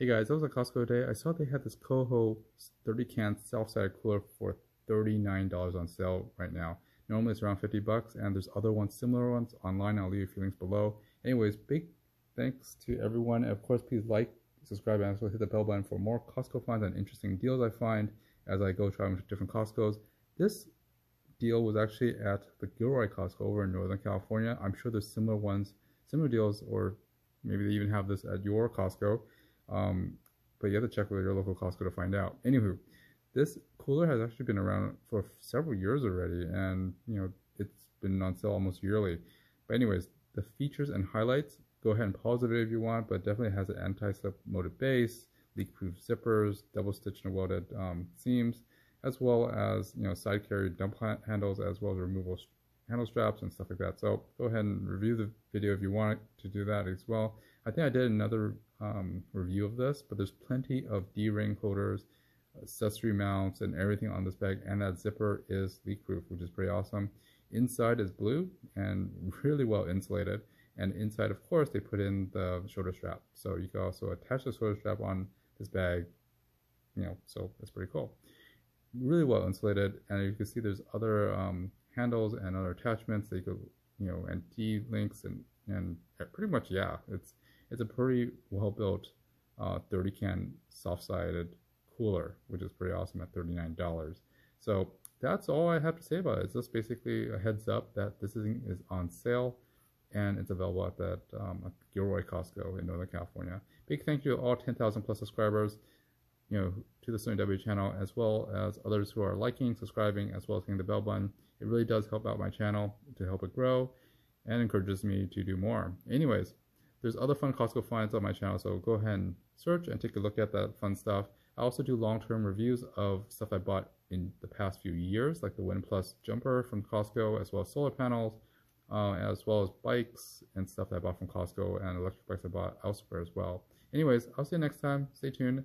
Hey guys, I was at Costco today. I saw they had this Coho 30 can soft-sided cooler for $39 on sale right now. Normally it's around 50 bucks and there's other ones, similar ones online. I'll leave a few links below. Anyways, big thanks to everyone. And Of course, please like, subscribe, and also hit the bell button for more Costco finds and interesting deals I find as I go traveling to different Costco's. This deal was actually at the Gilroy Costco over in Northern California. I'm sure there's similar ones, similar deals, or maybe they even have this at your Costco. Um, but you have to check with your local Costco to find out. Anywho, this cooler has actually been around for several years already, and you know it's been on sale almost yearly. But anyways, the features and highlights. Go ahead and pause the video if you want, but definitely has an anti-slip molded base, leak-proof zippers, double stitched and welded um, seams, as well as you know side carry dump handles, as well as removable handle straps and stuff like that. So go ahead and review the video if you want to do that as well. I think I did another um, review of this, but there's plenty of D-ring holders, accessory mounts, and everything on this bag, and that zipper is leak-proof, which is pretty awesome. Inside is blue and really well insulated, and inside, of course, they put in the shoulder strap. So you can also attach the shoulder strap on this bag, you know, so that's pretty cool. Really well insulated, and you can see there's other um, handles and other attachments that you could, you know, and D links and, and pretty much, yeah, it's it's a pretty well built uh, 30 can soft sided cooler, which is pretty awesome at $39. So that's all I have to say about it. It's just basically a heads up that this is, is on sale and it's available at that um, Gilroy Costco in Northern California. Big thank you to all 10,000 plus subscribers, you know, to the Sterling W channel, as well as others who are liking, subscribing, as well as hitting the bell button. It really does help out my channel to help it grow and encourages me to do more. Anyways, there's other fun Costco finds on my channel, so go ahead and search and take a look at that fun stuff. I also do long-term reviews of stuff I bought in the past few years, like the OnePlus jumper from Costco, as well as solar panels, uh, as well as bikes and stuff that I bought from Costco and electric bikes I bought elsewhere as well. Anyways, I'll see you next time. Stay tuned.